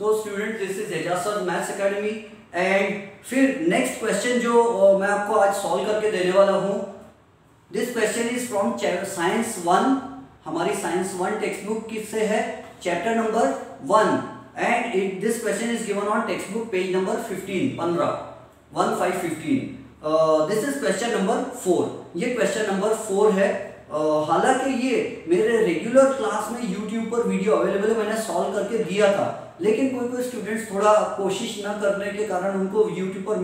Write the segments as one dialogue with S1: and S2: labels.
S1: तो student this is Ejaz sir maths academy and फिर next question जो मैं आपको आज सॉल्व करके देने वाला हूँ। This question is from science one हमारी साइंस वन टेक्स्ट बुक किससे है? Chapter number one and it this question is given on text book page number fifteen पंद्रह one five fifteen this is question number four ये question number four है। uh, हालाँकि ये मेरे regular class में YouTube पर वीडियो अवेलेबल है मैंने सॉल्व करके दिया था। लेकिन कोई कोई स्टूडेंट्स थोड़ा कोशिश ना करने के कारण उनको यूट्यूब पर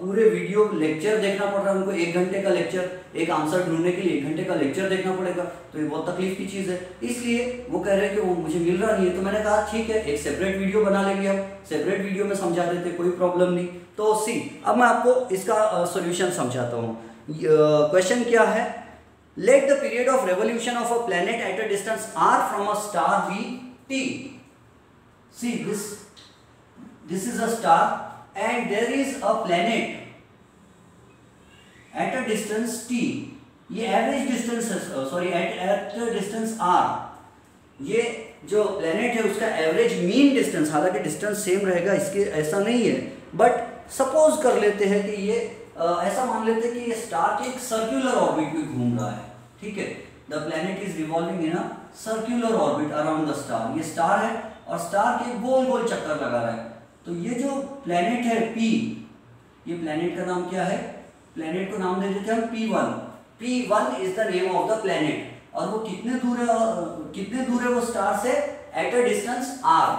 S1: पूरे वीडियो लेक्चर देखना पड़ रहा है, उनको एक घंटे का लेक्चर एक आंसर ढूँढने के लिए एक घंटे का लेक्चर देखना पड़ेगा तो ये बहुत तकलीफ़ की चीज़ है। इसलिए वो कह रहे हैं कि वो मुझे मिल रहा नहीं है तो मैंने कहा, ठीक है, एक सेपरेट वीडियो बना लेंगे हम सेपरेट वीडियो में समझा देते, कोई प्रॉब्लम नहीं। तो सी अब मैं आपको इसका सोल्यूशन समझाता हूँ। क्वेश्चन क्या है? Let the period of revolution of a planet at a distance R from a star be T see this this is a star and there is a planet at a distance t. ये average distance sorry at at distance R ये जो planet है उसका average mean distance हालाँकि distance same रहेगा इसके ऐसा नहीं है. बट सपोज़ कर लेते हैं कि ये आ, ऐसा मान लेते हैं कि ये स्टार एक सर्कुलर ऑर्बिट में घूम रहा है ठीक है? The planet is revolving in a circular orbit around the star ये स्टार है और स्टार के गोल गोल चक्कर लगा रहा है। तो ये जो प्लेनेट है पी ये प्लेनेट का नाम क्या है? प्लेनेट को नाम दे देते हैं P one P one is the name of the planet और वो कितने दूर है कितने दूर है वो स्टार से? एट अ डिस्टेंस आर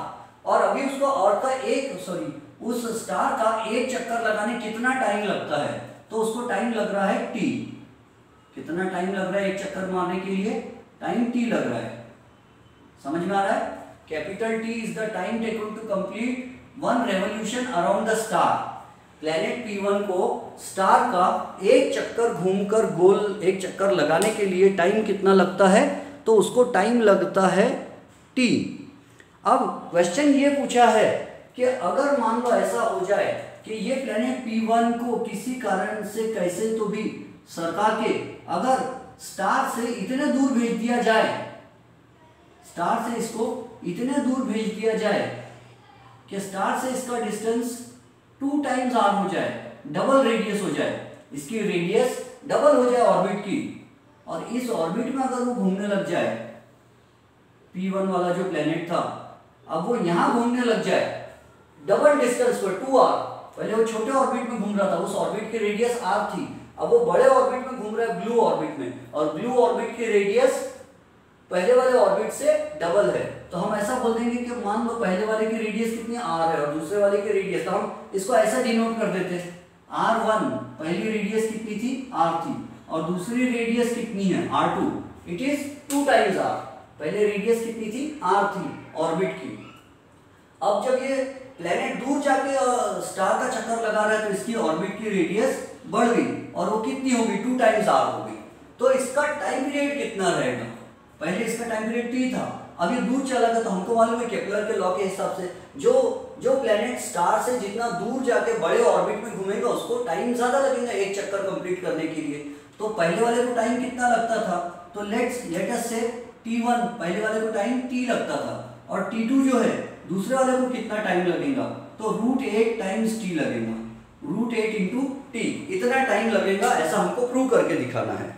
S1: और अभी उसको और का एक सॉरी उस स्टार का एक चक्कर लगाने कितना टाइम लगता है? तो उसको टाइम लग रहा है टी कितना टाइम लग रहा है एक चक्कर मारने के लिए? टाइम टी लग रहा है। समझ में आ रहा है? Capital T is the time taken to complete one revolution around the star planet P1 को स्टार का एक चक्कर घूमकर गोल, एक चक्कर लगाने के लिए टाइम कितना लगता है? तो उसको टाइम लगता है टी अब क्वेश्चन ये पूछा है कि अगर मान लो ऐसा हो जाए कि ये प्लेनेट P1 को किसी कारण से कैसे तो भी सरका के अगर स्टार से इतने दूर भेज दिया जाए स्टार से इसको इतने दूर भेज दिया जाए कि स्टार से इसका डिस्टेंस टू टाइम्स आर हो जाए, डबल रेडियस हो जाए। इसकी रेडियस डबल हो जाए ऑर्बिट की। और इस ऑर्बिट में अगर वो घूमने लग जाए P1 वाला जो प्लेनेट था, अब वो यहाँ घूमने लग जाए डबल डिस्टेंस पर टू आर पहले वो छोटे ऑर्बिट में घूम रहा था, उस ऑर्बिट की रेडियस आर थी, अब वो बड़े ऑर्बिट में घूम रहा है ब्लू ऑर्बिट में, और ब्लू ऑर्बिट की रेडियस पहले वाले ऑर्बिट से डबल है। तो हम ऐसा बोल देंगे कि मान लो पहले वाले की रेडियस कितनी आर है और दूसरे वाले की रेडियस तो हम इसको ऐसा डिनोट कर देते आर वन पहली रेडियस कितनी थी? आर थी। और दूसरी रेडियस कितनी है? R two it is two times R पहले रेडियस कितनी थी? आर थी ऑर्बिट की। अब जब ये प्लेनेट दूर जाके स्टार का चक्कर लगा रहा है तो इसकी ऑर्बिट की रेडियस बढ़ गई और वो कितनी होगी? टू टाइम्स आर होगी। तो इसका टाइम पीरियड कितना रहेगा? पहले इसका टाइम पीरियड टी था। अब ये दूर चला गया तो हमको मालूम है केपलर के लॉ के हिसाब से जो जो प्लेनेट स्टार से जितना दूर जाके बड़े ऑर्बिट में घूमेगा, उसको टाइम ज़्यादा लगेगा एक चक्कर कंप्लीट करने के लिए। तो पहले वाले को टाइम कितना लगता था? तो लेट्स लेट अस से टी1 पहले वाले को टाइम टी लगता था। और टी2 जो है, दूसरे वाले को कितना टाइम लगेगा? तो रूट एट टाइम्स टी लगेगा। रूट एट इंटू टी इतना टाइम लगेगा, ऐसा हमको प्रूव करके दिखाना है।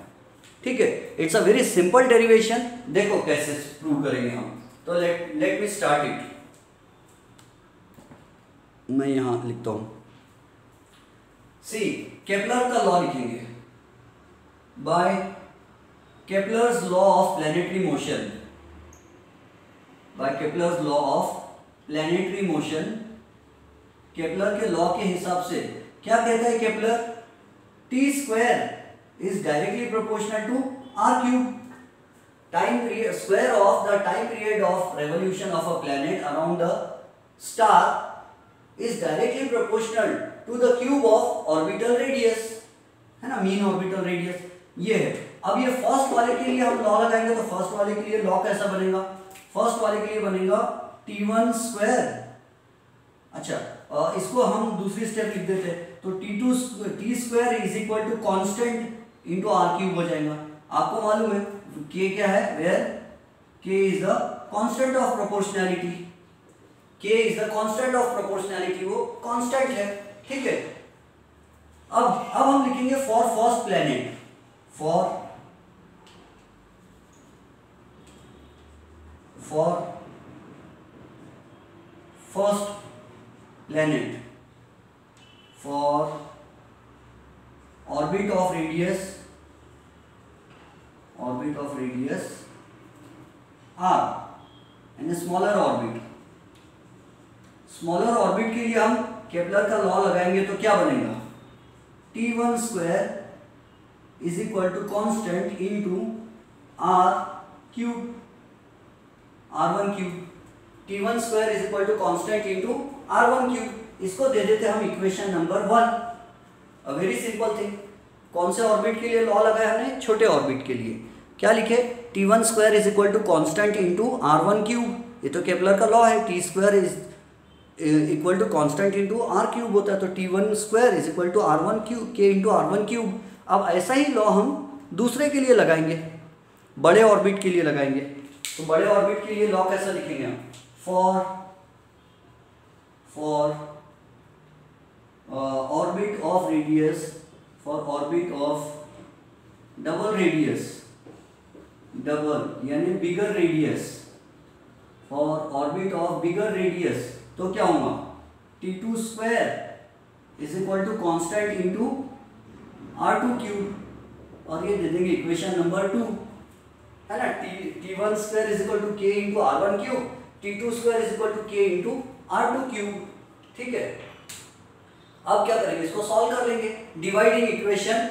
S1: ठीक है? It's a very simple derivation देखो कैसे प्रूव करेंगे हम। तो let let me start it मैं यहाँ लिखता हूँ। सी केपलर का लॉ लिखेंगे। By Kepler's law of planetary motion by Kepler's law of planetary motion Kepler के लॉ के हिसाब से, क्या कहता है Kepler T square is directly proportional to r cube. Time period square of the time period of revolution of a planet around the star is directly proportional to the cube of orbital radius. है ना mean orbital radius ये है अब ये first वाले के लिए हम लॉ लगाएँगे तो फ़र्स्ट वाले के लिए लॉ कैसा बनेगा फ़र्स्ट वाले के लिए बनेगा टी वन स्क्वायर अच्छा इसको हम दूसरी स्टेप लिख देते तो T two T square is equal to constant into R cube हो जाएगा। आपको मालूम है के क्या है? Where K is the constant of proportionality K is the constant of proportionality वो कॉन्स्टेंट है। ठीक है? अब अब हम लिखेंगे for first planet for for first planet for orbit of radius, orbit of radius R and smaller orbit smaller orbit के लिए हम केपलर का लॉ लगाएँगे तो क्या बनेगा? T one square is equal to constant into R cube R one cube T one square is equal to constant into R one cube इसको दे देते हम equation number one a very simple thing कौन से orbit के लिए law लगाया हमने? छोटे ऑर्बिट के लिए। क्या लिखे? T one square is equal to constant into R one cube ये तो केपलर का लॉ है। T square is equal to constant into R cube होता है तो T one square is equal to R one cube K into R one cube अब ऐसा ही law हम दूसरे के लिए लगाएँगे। बड़े ऑर्बिट के लिए लगाएँगे। तो बड़े ऑर्बिट के लिए लॉ कैसा लिखेंगे हम? For for orbit of radius for orbit of double radius double यानी bigger radius for orbit of bigger radius तो क्या होगा? T two square is equal to constant into R two cube और ये दे देंगे इक्वेशन नंबर टू है ना? T T one square is equal to K into R one cube T two square is equal to K into R two cube ठीक है? अब क्या करेंगे? इसको सॉल्व कर लेंगे। डिवाइडिंग इक्वेशन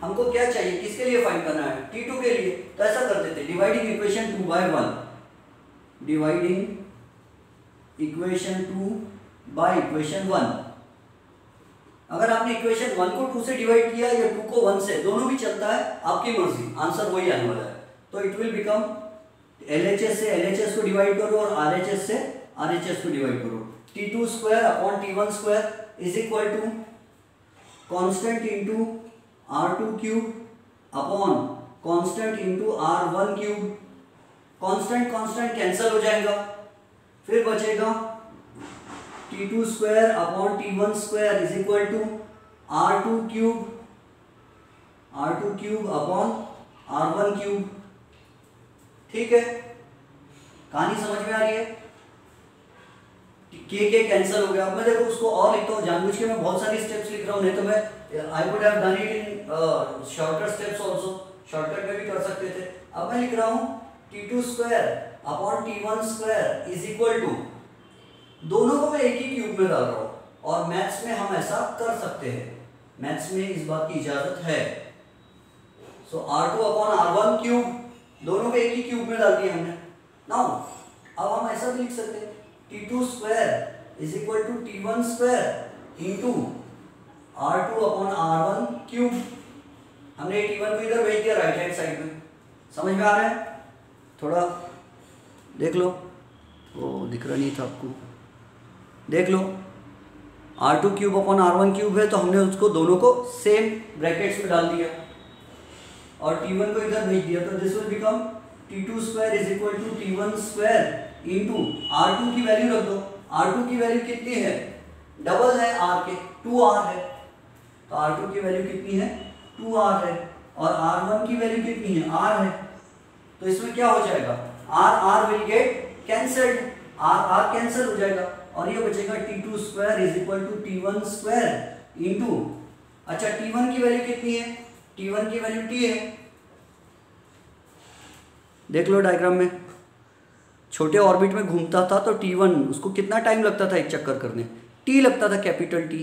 S1: हमको क्या चाहिए? किसके लिए फाइंड करना है? टी टू के लिए। तो ऐसा कर देते dividing equation two by one dividing equation two by equation one अगर आपने इक्वेशन वन को टू से डिवाइड किया, या टू को वन से, दोनों भी चलता है, आपकी मर्ज़ी। आंसर वही आने वाला है। तो इट विल बिकम एलएचएस से एलएचएस को डिवाइड करो और आरएचएस से आरएचएस को डिवाइड करो। T two square upon T one square is equal to constant into R two cube upon constant into R one cube constant constant cancel हो जाएगा। फिर बचेगा T two square upon T one square is equal to R two cube R two cube upon R one cube ठीक है? कहानी समझ में आ रही है? के के हो गया। मैं देखो उसको और लिखता हूँ। जानबूझ के मैं बहुत सारी स्टेप्स लिख रहा हूँ। नहीं तो मैं I would have done it in shorter steps shortcut में भी कर सकते थे। अब मैं लिख रहा हूँ T two square upon T one square is equal to दोनों को मैं एक ही क्यूब में डाल रहा हूँ। और मैथ्स में हम ऐसा कर सकते हैं। मैथ्स में इस बात की इजाज़त है। So R two upon R one cube दोनों को एक ही क्यूब में डाल दिया हमने। नाउ अब हम ऐसा भी लिख सकते हैं। T two square is equal to T one square into R two upon R one cube हमने टी वन को इधर भेज दिया राइट हैंड साइड में। समझ में आ रहा है? थोड़ा देख लो। वो दिख रहा नहीं था आपको। देख लो। R two cube upon R one cube है तो हमने उसको दोनों को सेम ब्रैकेट्स में डाल दिया। और टी वन को इधर भेज दिया तो this will become T two square is equal to T one square into R two की वैल्यू रख दो। आर टू की वैल्यू कितनी है? डबल है आर के। टू आर है। तो आर टू की वैल्यू कितनी है? टू आर है। और आर वन की वैल्यू कितनी है? आर है। तो इसमें क्या हो जाएगा? R R will get cancelled R R cancel हो जाएगा। और ये बचेगा T two square is equal to T one square into अच्छा टी वन की वैल्यू कितनी है? टी वन की वैल्यू टी है। देख लो डायग्राम में। छोटे ऑर्बिट में घूमता था तो टी वन उसको कितना टाइम लगता था एक चक्कर करने? टी लगता था कैपिटल टी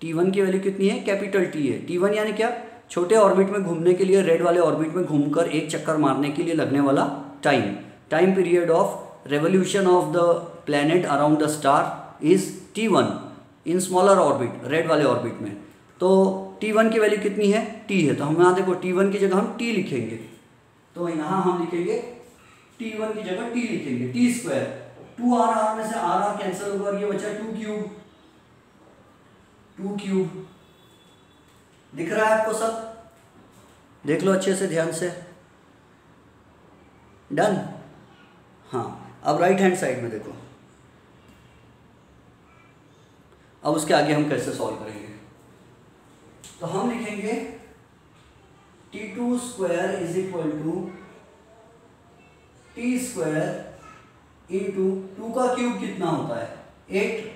S1: टी वन की वैल्यू कितनी है? कैपिटल टी है। टी वन यानी क्या? छोटे ऑर्बिट में घूमने के लिए रेड वाले ऑर्बिट में घूमकर एक चक्कर मारने के लिए लगने वाला time time period of revolution of the planet around the star is T one in smaller orbit red वाले ऑर्बिट में। तो टी वन की वैल्यू कितनी है? टी है। तो हम यहाँ देखो टी वन की जगह हम टी लिखेंगे। तो यहाँ हम लिखेंगे टी वन की जगह टी लिखेंगे T square two R R में से आर आर कैंसिल होगा और ये बचा टू क्यूब टू क्यूब दिख रहा है आपको सब? देख लो अच्छे से ध्यान से. डन हाँ अब राइट हैंड साइड में देखो. अब उसके आगे हम कैसे सॉल्व करेंगे? तो हम लिखेंगे T two square is equal to T square into two का क्यूब कितना होता है? एट।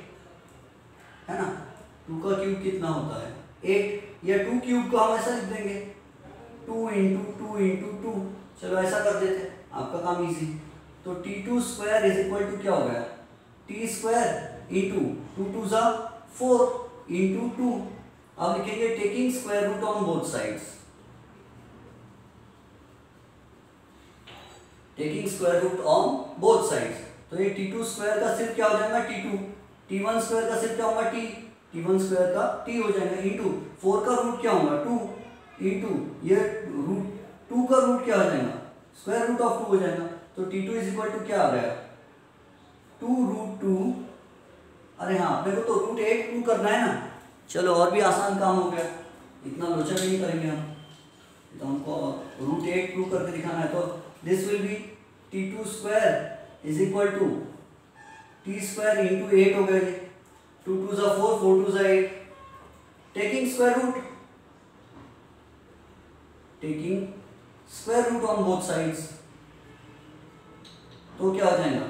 S1: है ना? टू का क्यूब कितना होता है? एट। या टू क्यूब को हम ऐसा लिख देंगे। Two into two into two. चलो ऐसा कर देते हैं। आपका काम इजी तो T two square is equal to क्या हो गया? T square into two two ज़ा फोर इंटू टू। अब लिखेंगे taking square root on both sides taking square root on both sides तो ये टी टू स्क्वायर का सिर्फ़ क्या हो जाएगा T two T one square का सिर्फ़ क्या होगा टी टी वन स्क्वायर का टी हो जाएगा इंटू फोर का रूट क्या होगा? टू इंटू ये रूट टू का रूट क्या हो जाएगा? स्क्वायर रूट ऑफ़ टू हो जाएगा. तो T two is equal to क्या आ गया? टू रूट टू अरे हाँ अपने को तो रूट एट टू करना है ना? चलो और भी आसान काम हो गया। इतना लोचा नहीं करेंगे हम। तो हमको रूट एट टू करके दिखाना है तो this will be T two square is equal to T square into eight हो गया टू टू ज़ा फोर फोर टू ज़ा eight taking square root taking square root on both sides तो क्या हो जाएगा?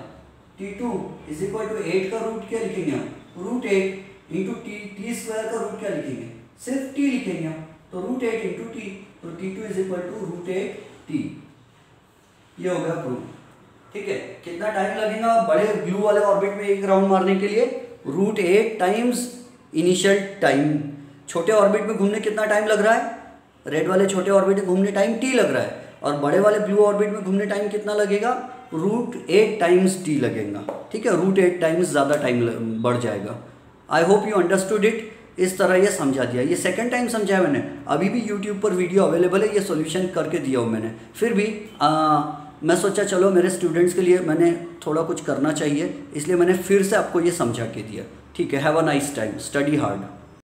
S1: T two is equal to eight का root क्या लिखेंगे हम? Root eight into T T square का रूट क्या लिखेंगे? सिर्फ़ टी लिखेंगे हम। तो रूट एट इंटू टी तो T two is equal to root eight T ये हो गया प्रूफ ठीक है? कितना टाइम लगेगा बड़े ब्लू वाले ऑर्बिट में एक राउंड मारने के लिए? Root eight times initial time छोटे ऑर्बिट में घूमने कितना टाइम लग रहा है? रेड वाले छोटे ऑर्बिट में घूमने टाइम टी लग रहा है. और बड़े वाले ब्लू ऑर्बिट में घूमने टाइम कितना लगेगा? रूट एट टाइम्स टी लगेगा. ठीक है? रूट एट टाइम्स ज़्यादा टाइम बढ़ जाएगा. I hope you understood it इस तरह ये समझा दिया। ये सेकेंड टाइम समझाया मैंने। अभी भी यूट्यूब पर वीडियो अवेलेबल है ये सोल्यूशन करके दिया हूँ मैंने। फिर भी आ, मैं सोचा चलो मेरे स्टूडेंट्स के लिए मैंने थोड़ा कुछ करना चाहिए। इसलिए मैंने फिर से आपको ये समझा के दिया। ठीक है have a nice time study hard